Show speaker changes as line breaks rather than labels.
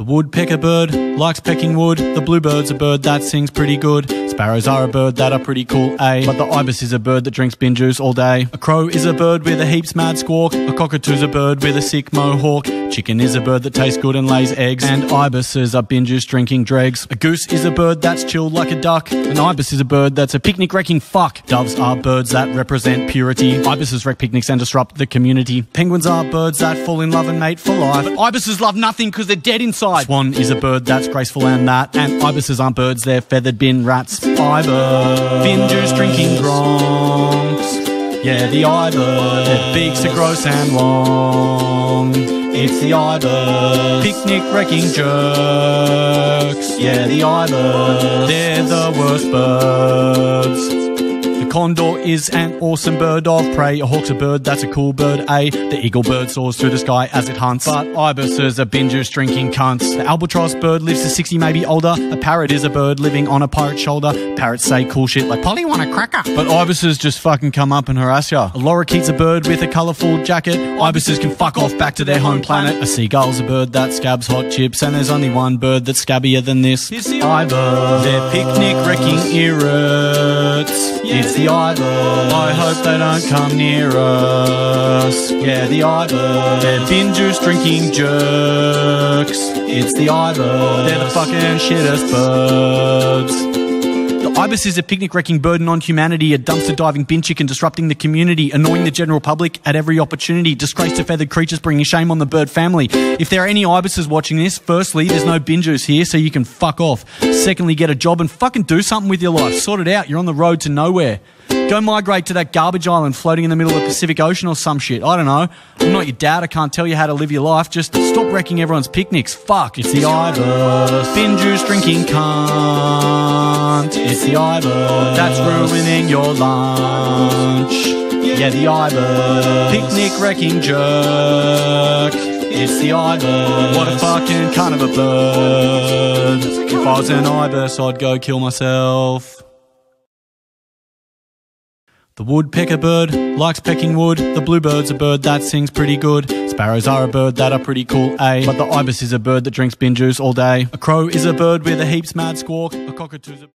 The woodpecker bird likes pecking wood. The bluebird's a bird that sings pretty good. Sparrows are a bird that are pretty cool, eh? But the ibis is a bird that drinks bin juice all day. A crow is a bird with a heaps mad squawk. A cockatoo's a bird with a sick mohawk. Chicken is a bird that tastes good and lays eggs. And ibises are bin juice drinking dregs. A goose is a bird that's chilled like a duck. An ibis is a bird that's a picnic wrecking fuck. Doves are birds that represent purity. Ibises wreck picnics and disrupt the community. Penguins are birds that fall in love and mate for life. But ibises love nothing because they're dead inside. Swan is a bird that's graceful and that. And ibises aren't birds, they're feathered bin rats. Ibis. Bin juice drinking gronks. Yeah, the ibis. Their beaks are gross and long. It's the ibis. Picnic wrecking jerks. Yeah, the ibis. They're the worst birds. Condor is an awesome bird of prey. A hawk's a bird, that's a cool bird, A. The eagle bird soars through the sky as it hunts. But ibises are binges drinking cunts. The albatross bird lives to 60, maybe older. A parrot is a bird living on a pirate's shoulder. Parrots say cool shit like, Polly want a cracker. But ibises just fucking come up and harass ya. A lorikeet's a bird with a colourful jacket. Ibises can fuck off back to their home planet. A seagull's a bird that scabs hot chips. And there's only one bird that's scabbier than this. It's the ibis. They're picnic wrecking irrits. It's the ibis. I hope they don't come near us. Yeah, the ibis. They're bin drinking jerks. It's the ibis. They're the fucking shittest birds. Ibis is a picnic wrecking burden on humanity, a dumpster diving bin chicken disrupting the community, annoying the general public at every opportunity, disgrace to feathered creatures, bringing shame on the bird family. If there are any ibises watching this, firstly, there's no bin juice here, so you can fuck off. Secondly, get a job and fucking do something with your life. Sort it out. You're on the road to nowhere. Go migrate to that garbage island floating in the middle of the Pacific Ocean or some shit. I don't know. I'm not your dad. I can't tell you how to live your life. Just stop wrecking everyone's picnics. Fuck. It's the ibis. Bin juice drinking cunt. It's the ibis. That's ruining your lunch. Yeah, the ibis. Picnic wrecking jerk. It's the ibis. What a fucking kind of a bird. If I was an ibis, I'd go kill myself. The woodpecker bird likes pecking wood. The bluebird's a bird that sings pretty good. Sparrows are a bird that are pretty cool, eh? But the ibis is a bird that drinks bin juice all day. A crow is a bird with a heaps mad squawk. A cockatoo's a